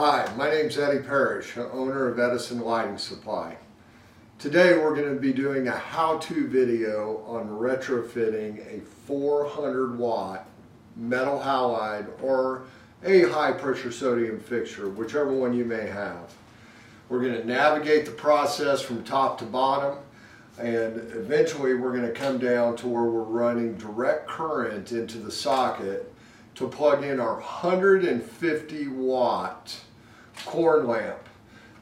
Hi, my name is Eddie Parrish, owner of Edison Lighting Supply. Today we're going to be doing a how-to video on retrofitting a 400 watt metal halide or a high pressure sodium fixture, whichever one you may have. We're going to navigate the process from top to bottom and eventually we're going to come down to where we're running direct current into the socket to plug in our 150 watt corn lamp.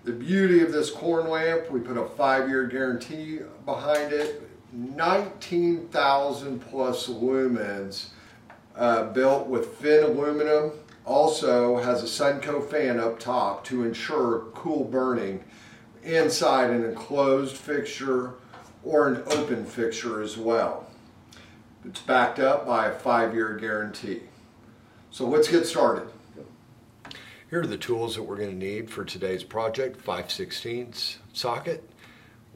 The beauty of this corn lamp, we put a five-year guarantee behind it, 19,000 plus lumens, uh, built with thin aluminum. Also has a Sunco fan up top to ensure cool burning inside an enclosed fixture or an open fixture as well. It's backed up by a five-year guarantee. So let's get started. Here are the tools that we're going to need for today's project. 5 16 socket,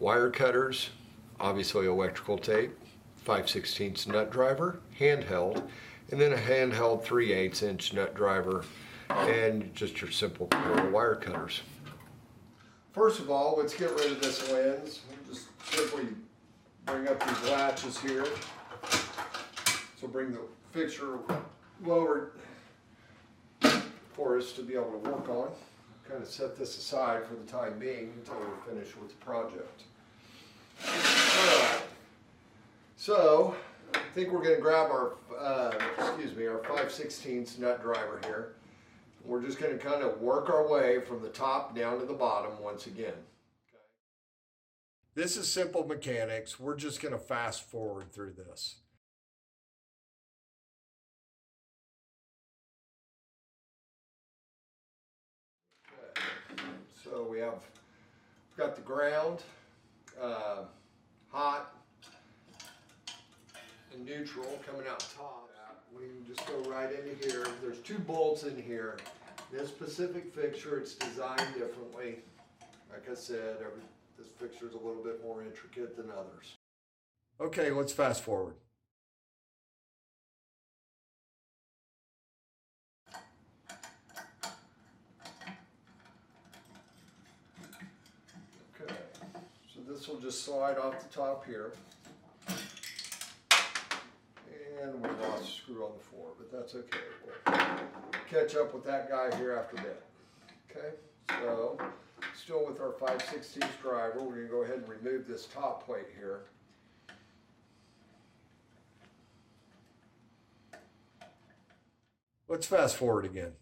wire cutters, obviously electrical tape, 5 16 nut driver, handheld, and then a handheld 3 8 inch nut driver, and just your simple wire cutters. First of all, let's get rid of this lens. We'll just simply bring up these latches here. So bring the fixture lower for us to be able to work on. Kind of set this aside for the time being until we're finished with the project. So I think we're going to grab our, uh, excuse me, our 5 16 nut driver here. We're just going to kind of work our way from the top down to the bottom once again. This is simple mechanics. We're just going to fast forward through this. So we have we've got the ground, uh, hot, and neutral coming out top. We can just go right into here. There's two bolts in here. This specific fixture, it's designed differently. Like I said, every, this fixture is a little bit more intricate than others. Okay, let's fast forward. Okay, so this will just slide off the top here. And we lost a screw on the floor, but that's okay. We'll catch up with that guy here after that. Okay, so still with our 5 16 driver, we're going to go ahead and remove this top plate here. Let's fast forward again.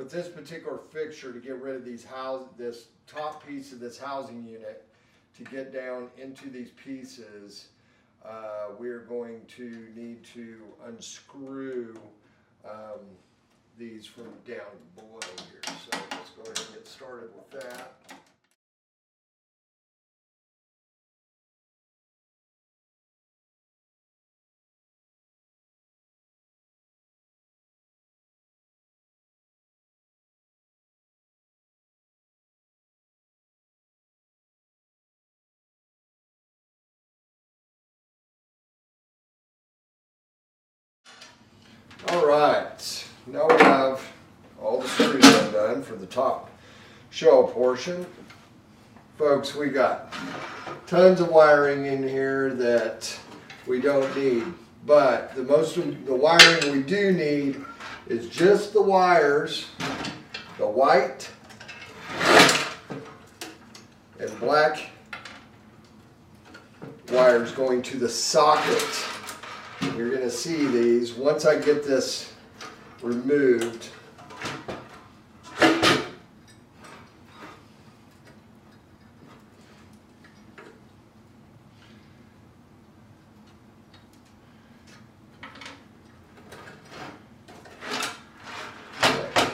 With this particular fixture to get rid of these house, this top piece of this housing unit, to get down into these pieces, uh, we're going to need to unscrew um, these from down below here. So let's go ahead and get started with that. All right, now we have all the screws undone for the top shell portion. Folks, we got tons of wiring in here that we don't need, but the most of the wiring we do need is just the wires, the white and black wires going to the socket you're going to see these. Once I get this removed,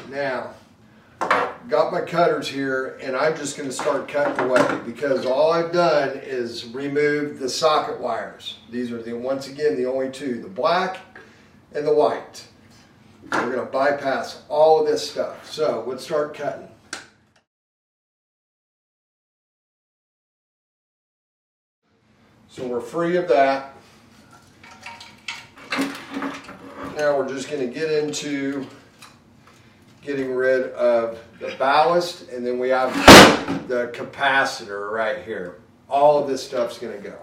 Now, got my cutters here and I'm just going to start cutting away because all I've done is remove the socket wires. These are the once again the only two, the black and the white. We're going to bypass all of this stuff. So let's start cutting. So we're free of that. Now we're just going to get into getting rid of the ballast and then we have the capacitor right here. All of this stuff's gonna go.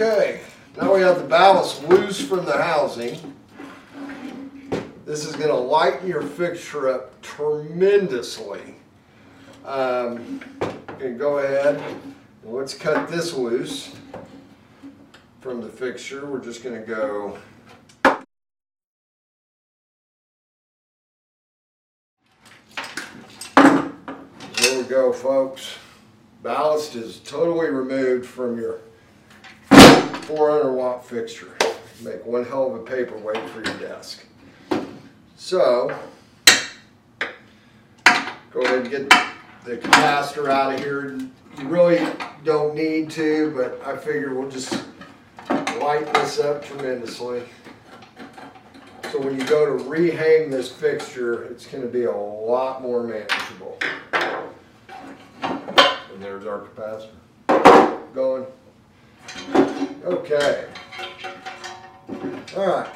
Okay, now we have the ballast loose from the housing. This is gonna lighten your fixture up tremendously. Um, and go ahead, and let's cut this loose from the fixture. We're just gonna go There we go, folks. Ballast is totally removed from your 400 watt fixture. Make one hell of a paperweight for your desk. So, go ahead and get the capacitor out of here. You really don't need to, but I figure we'll just light this up tremendously. So when you go to rehang this fixture, it's gonna be a lot more manageable. And there's our capacitor going. Okay. All right.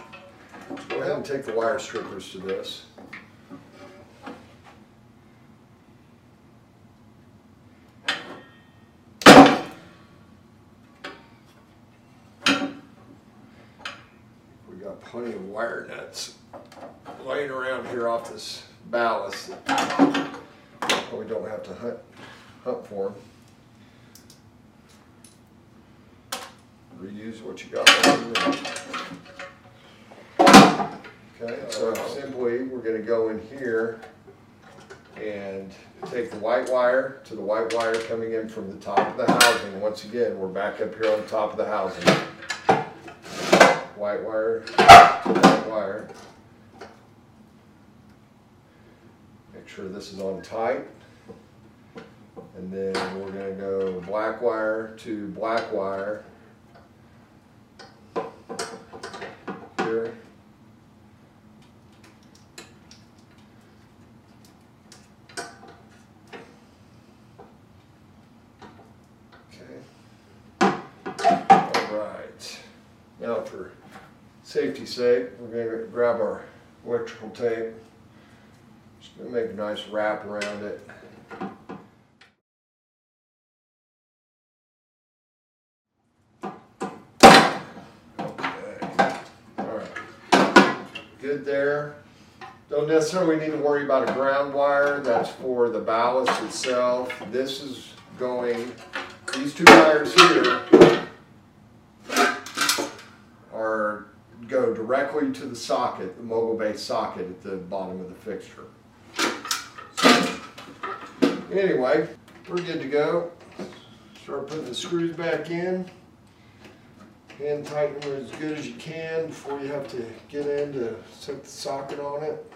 Go ahead and take the wire strippers to this. We got plenty of wire nuts laying around here off this ballast. that We don't have to hunt, hunt for them. What you got. Okay, so simply, we're gonna go in here and take the white wire to the white wire coming in from the top of the housing. Once again, we're back up here on the top of the housing. White wire to white wire. Make sure this is on tight. And then we're gonna go black wire to black wire here. Okay. All right. Now for safety's sake, we're gonna grab our electrical tape. Just gonna make a nice wrap around it. All right. Good there. Don't necessarily need to worry about a ground wire. That's for the ballast itself. This is going, these two wires here are, go directly to the socket, the mogul base socket at the bottom of the fixture. Anyway, we're good to go. Start putting the screws back in. Hand tighten them as good as you can before you have to get in to set the socket on it.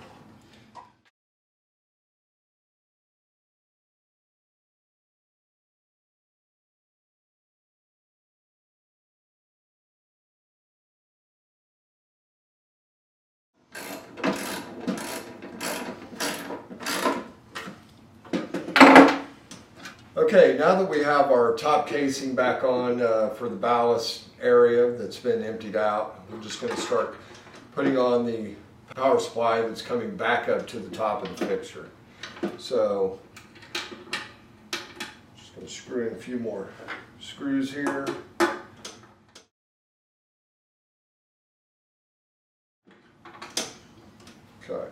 Now that we have our top casing back on uh, for the ballast area that's been emptied out, we're just going to start putting on the power supply that's coming back up to the top of the fixture. So, just going to screw in a few more screws here. Okay.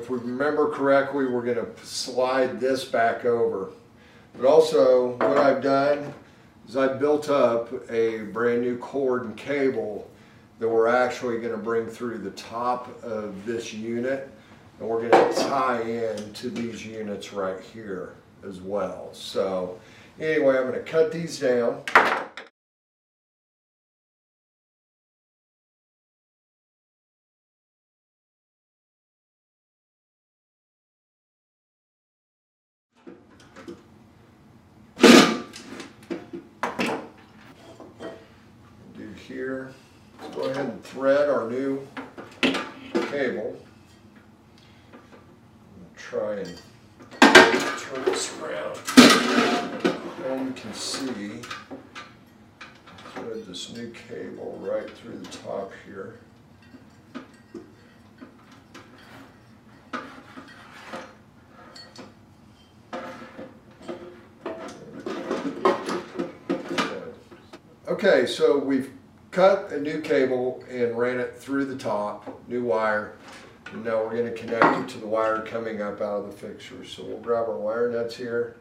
If we remember correctly, we're gonna slide this back over. But also, what I've done is I built up a brand new cord and cable that we're actually gonna bring through the top of this unit. And we're gonna tie in to these units right here as well. So anyway, I'm gonna cut these down. Here. Let's go ahead and thread our new cable. Try and turn this around. Home can see. Thread this new cable right through the top here. Okay, so we've cut a new cable and ran it through the top, new wire. And now we're gonna connect it to the wire coming up out of the fixture. So we'll grab our wire nuts here.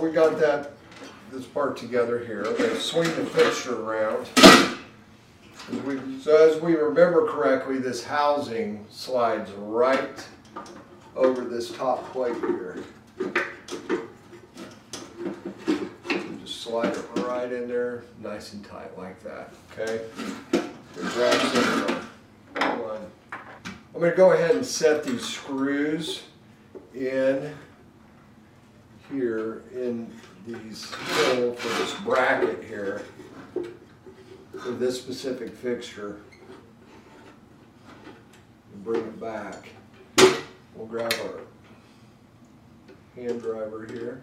Now we got that, this part together here. Okay, swing the fixture around. As we- So as we remember correctly, this housing slides right over this top plate here. Just slide it right in there, nice and tight like that, okay? I'm gonna go ahead and set these screws in here in these hole for this bracket here for this specific fixture. And bring it back. We'll grab our hand driver here.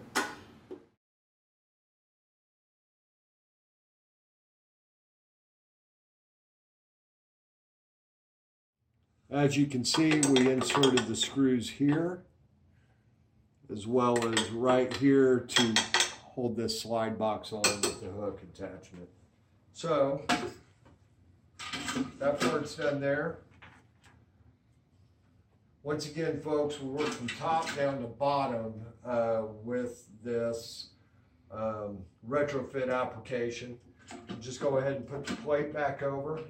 As you can see, we inserted the screws here as well as right here to hold this slide box on with the hook attachment. So, that part's done there. Once again, folks, we work from top down to bottom uh, with this um, retrofit application. Just go ahead and put the plate back over.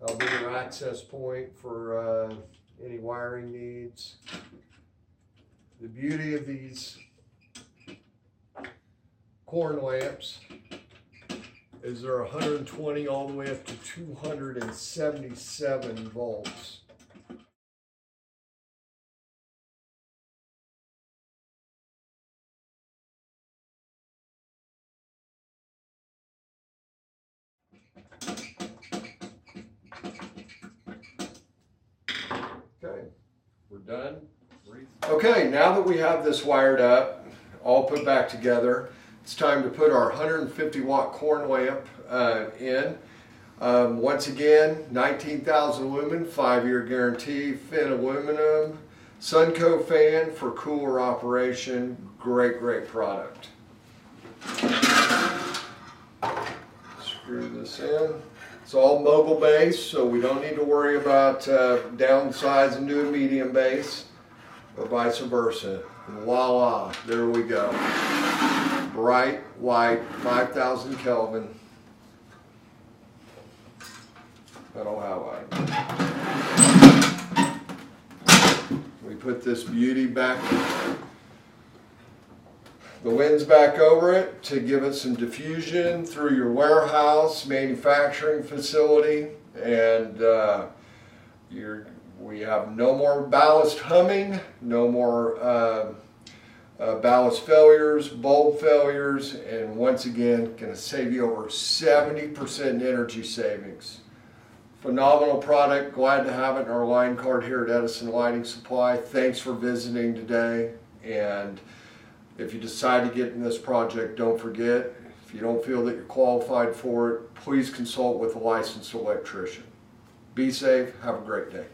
That'll be your access point for uh, any wiring needs. The beauty of these corn lamps is they're 120 all the way up to 277 volts. Okay, we're done. Okay, now that we have this wired up, all put back together, it's time to put our 150 watt corn lamp uh, in. Um, once again, 19,000 lumen, five-year guarantee, fin aluminum, Sunco fan for cooler operation, great, great product. Screw this in. It's all mogul base, so we don't need to worry about uh, downsizing to a medium base or vice versa. And Voila, there we go. Bright, white, 5,000 Kelvin. Metal halide. We put this beauty back, the wind's back over it to give it some diffusion through your warehouse, manufacturing facility, and uh, you're we have no more ballast humming, no more uh, uh, ballast failures, bulb failures, and once again, going to save you over 70% energy savings. Phenomenal product. Glad to have it in our line card here at Edison Lighting Supply. Thanks for visiting today. And if you decide to get in this project, don't forget, if you don't feel that you're qualified for it, please consult with a licensed electrician. Be safe. Have a great day.